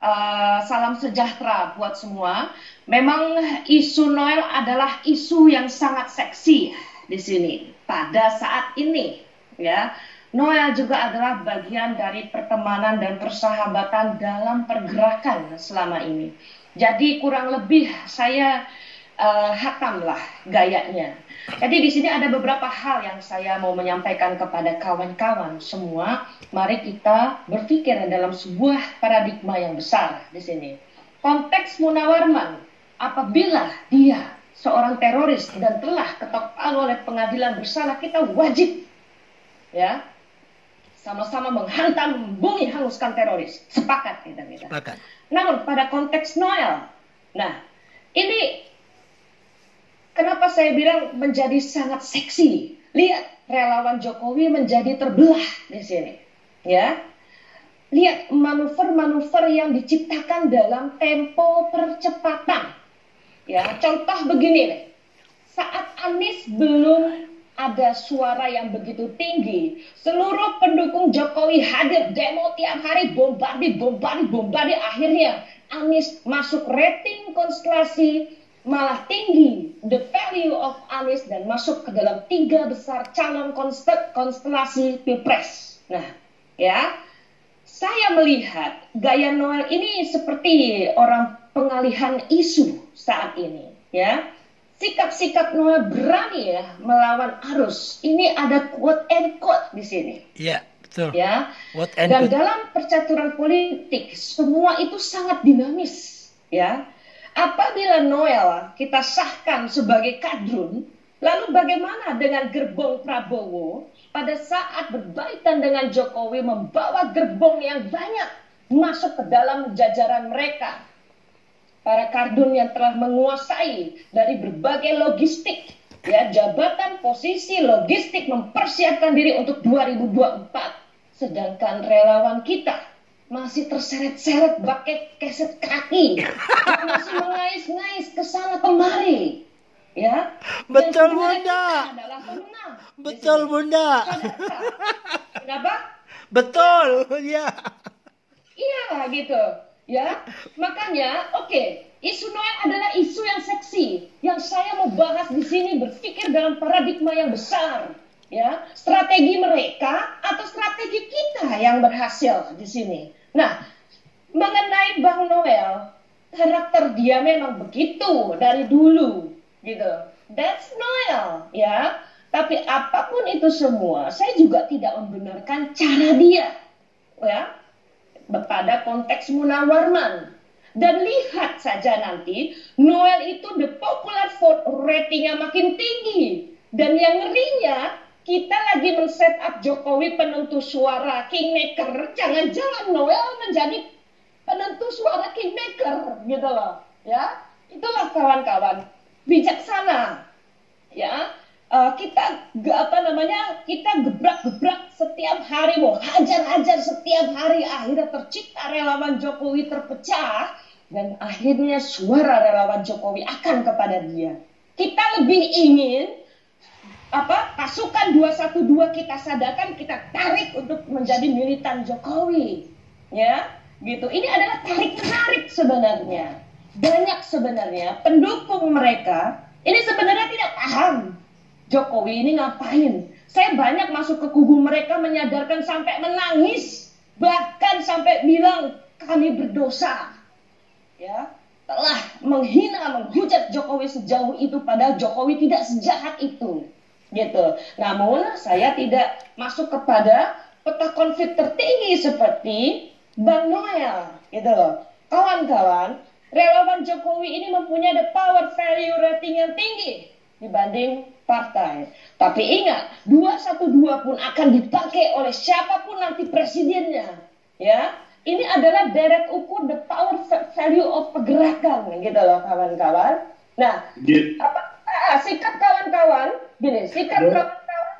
Uh, salam sejahtera buat semua. Memang isu Noel adalah isu yang sangat seksi di sini pada saat ini, ya. Noel juga adalah bagian dari pertemanan dan persahabatan dalam pergerakan selama ini. Jadi kurang lebih saya uh, hatamlah gayanya. Jadi di sini ada beberapa hal yang saya mau menyampaikan kepada kawan-kawan semua. Mari kita berpikir dalam sebuah paradigma yang besar di sini. Konteks Munawarman, apabila dia seorang teroris dan telah ketok palu oleh pengadilan bersalah, kita wajib ya sama-sama menghantam bumi hanguskan teroris. Sepakat kita kita. Sepakat. Namun pada konteks Noel, nah ini Kenapa saya bilang menjadi sangat seksi? Lihat relawan Jokowi menjadi terbelah di sini. Ya. Lihat manuver-manuver yang diciptakan dalam tempo percepatan. Ya, contoh begini nih. Saat Anies belum ada suara yang begitu tinggi. Seluruh pendukung Jokowi hadir demo tiap hari bombardi, bombardi, bombardi. Akhirnya Anies masuk rating konstelasi malah tinggi the value of Anies dan masuk ke dalam tiga besar calon konstelasi pilpres. Nah, ya, saya melihat gaya Noel ini seperti orang pengalihan isu saat ini, ya. Sikap-sikap Noel berani ya melawan arus. Ini ada quote and quote di sini. Iya, betul. Ya. What and Dan dalam percaturan politik semua itu sangat dinamis, ya Apabila Noel kita sahkan sebagai kadrun, lalu bagaimana dengan gerbong Prabowo pada saat berbaikan dengan Jokowi membawa gerbong yang banyak masuk ke dalam jajaran mereka? Para kardun yang telah menguasai dari berbagai logistik, ya jabatan posisi logistik mempersiapkan diri untuk 2024. Sedangkan relawan kita masih terseret-seret pakai keset kaki, masih mengais-ngais ke sana kemari. Ya. Betul Bunda. Betul Bunda. Kenapa? Betul, ya. Iya gitu. Ya, makanya oke, okay, isu Noel adalah isu yang seksi yang saya mau bahas di sini berpikir dalam paradigma yang besar ya strategi mereka atau strategi kita yang berhasil di sini Nah, mengenai Bang Noel, karakter dia memang begitu dari dulu, gitu. That's Noel, ya. Tapi apa pun itu semua, saya juga tidak membenarkan cara dia, ya, pada konteks Munawarman. Dan lihat saja nanti, Noel itu the popular vote ratingnya makin tinggi. Dan yang ngerinya, kita lagi men-set up Jokowi penentu suara kingmaker, jangan-jangan Noel menjadi penentu suara kingmaker gitu loh, ya. Itulah kawan-kawan bijaksana, ya. Uh, kita apa namanya kita gebrak-gebrak setiap hari mau hajar-hajar setiap hari akhirnya tercipta relawan Jokowi terpecah dan akhirnya suara relawan Jokowi akan kepada dia. Kita lebih ingin apa pasukan 212 kita sadarkan kita tarik untuk menjadi militan Jokowi. Ya gitu. Ini adalah tarik menarik sebenarnya. Banyak sebenarnya pendukung mereka ini sebenarnya tidak paham Jokowi ini ngapain. Saya banyak masuk ke kubu mereka menyadarkan sampai menangis bahkan sampai bilang kami berdosa. Ya telah menghina menghujat Jokowi sejauh itu padahal Jokowi tidak sejahat itu gitu. Namun saya tidak masuk kepada peta konflik tertinggi seperti Bang Noel gitu loh. Kawan-kawan, relawan Jokowi ini mempunyai the power value rating yang tinggi dibanding partai. Tapi ingat, 212 pun akan dipakai oleh siapa pun nanti presidennya. Ya, ini adalah deret ukur the power value of pergerakan gitu loh kawan-kawan. Nah, apa ah, sikap kawan-kawan, gini, sikap kawan-kawan,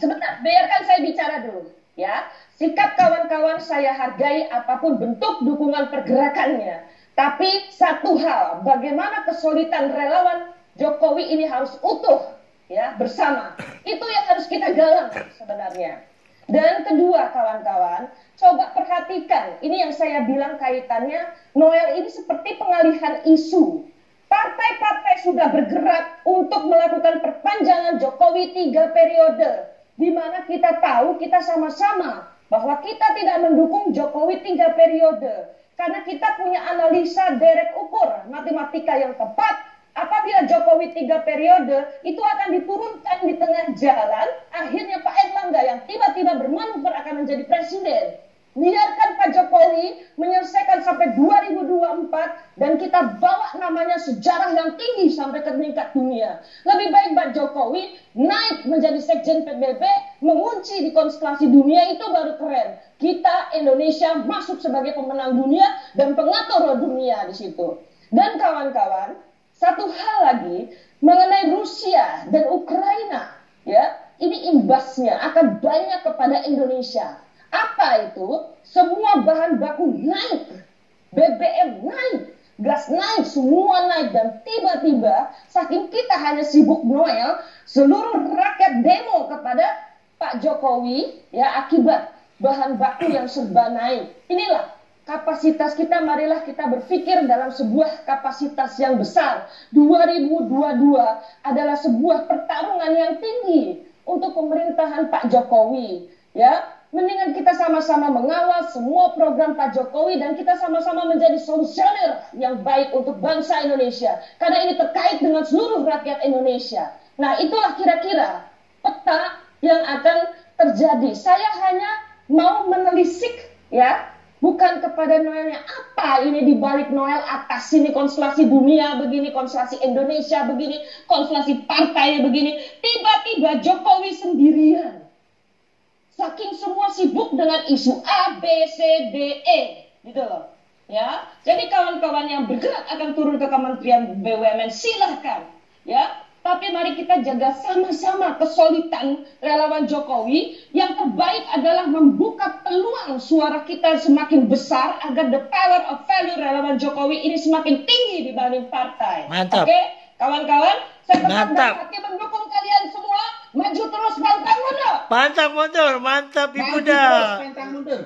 sebentar, biarkan saya bicara dulu, ya. Sikap kawan-kawan saya hargai apa pun bentuk dukungan pergerakannya. Tapi satu hal, bagaimana kesulitan relawan Jokowi ini harus utuh, ya, bersama. Itu yang harus kita galang sebenarnya. Dan kedua kawan-kawan, coba perhatikan, ini yang saya bilang kaitannya, Noel ini seperti pengalihan isu. Partai-partai sudah bergerak untuk melakukan perpanjangan Jokowi tiga periode, di mana kita tahu kita sama-sama bahwa kita tidak mendukung Jokowi tiga periode, karena kita punya analisa derek ukur matematika yang tepat apabila Jokowi tiga periode itu akan diturunkan di tengah jalan, akhirnya Pak Erlangga yang tiba-tiba bermanuver akan menjadi presiden. Biarkan Pak Jokowi menyelesaikan sampai 2024 dan kita bawa namanya sejarah yang tinggi sampai ke tingkat dunia. Lebih baik Pak Jokowi naik menjadi sekjen PBB, mengunci di konstelasi dunia itu baru keren. Kita Indonesia masuk sebagai pemenang dunia dan pengatur dunia di situ. Dan kawan-kawan, satu hal lagi mengenai Rusia dan Ukraina, ya, ini imbasnya akan banyak kepada Indonesia. Apa itu? Semua bahan baku naik, BBM naik, gas naik, semua naik dan tiba-tiba saking kita hanya sibuk Noel, seluruh rakyat demo kepada Pak Jokowi ya akibat bahan baku yang serba naik. Inilah kapasitas kita, marilah kita berpikir dalam sebuah kapasitas yang besar. 2022 adalah sebuah pertarungan yang tinggi untuk pemerintahan Pak Jokowi. Ya, mendingan kita sama-sama mengawal semua program Pak Jokowi dan kita sama-sama menjadi solusioner yang baik untuk bangsa Indonesia. Karena ini terkait dengan seluruh rakyat Indonesia. Nah, itulah kira-kira peta yang akan terjadi. Saya hanya mau menelisik ya Bukan kepada Noelnya. Apa ini di balik Noel atas sini konstelasi dunia begini, konstelasi Indonesia begini, konstelasi partai begini. Tiba-tiba Jokowi sendirian. Saking semua sibuk dengan isu A, B, C, D, E. Gitu loh. Ya, jadi kawan-kawan yang bergerak akan turun ke Kementerian BUMN silahkan. Ya, tapi mari kita jaga sama-sama kesulitan relawan Jokowi. Yang terbaik adalah membuka peluang suara kita semakin besar agar the power of value relawan Jokowi ini semakin tinggi dibanding partai. Mantap. Oke, kawan-kawan, saya tetap mendukung kalian semua. Maju terus pantang mundur. Mantap mundur, mantap Ibu Dah. terus, pantang mundur.